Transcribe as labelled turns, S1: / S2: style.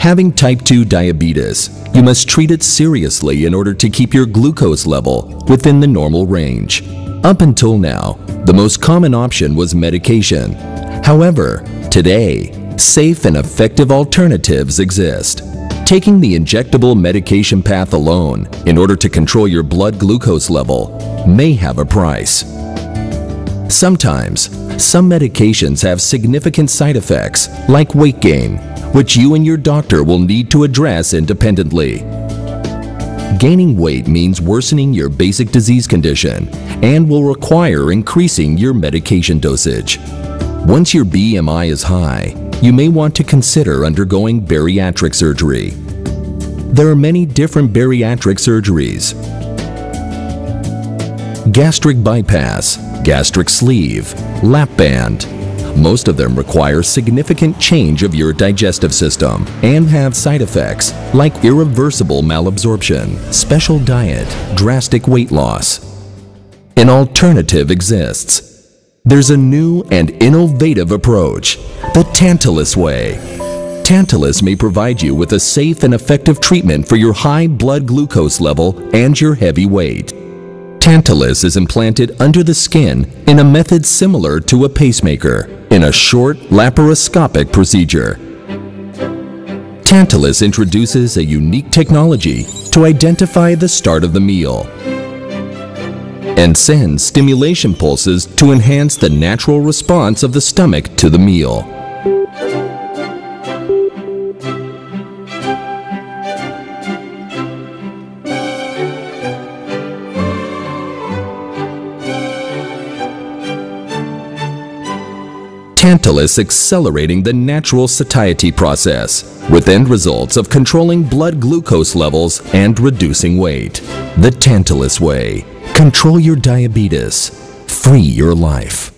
S1: Having type 2 diabetes, you must treat it seriously in order to keep your glucose level within the normal range. Up until now, the most common option was medication. However, today, safe and effective alternatives exist. Taking the injectable medication path alone in order to control your blood glucose level may have a price. Sometimes, some medications have significant side effects like weight gain, which you and your doctor will need to address independently. Gaining weight means worsening your basic disease condition and will require increasing your medication dosage. Once your BMI is high, you may want to consider undergoing bariatric surgery. There are many different bariatric surgeries. Gastric bypass, gastric sleeve, lap band. Most of them require significant change of your digestive system and have side effects like irreversible malabsorption, special diet, drastic weight loss. An alternative exists. There's a new and innovative approach, the Tantalus Way. Tantalus may provide you with a safe and effective treatment for your high blood glucose level and your heavy weight. Tantalus is implanted under the skin in a method similar to a pacemaker in a short laparoscopic procedure. Tantalus introduces a unique technology to identify the start of the meal and sends stimulation pulses to enhance the natural response of the stomach to the meal. Tantalus accelerating the natural satiety process, with end results of controlling blood glucose levels and reducing weight. The Tantalus Way. Control your diabetes. Free your life.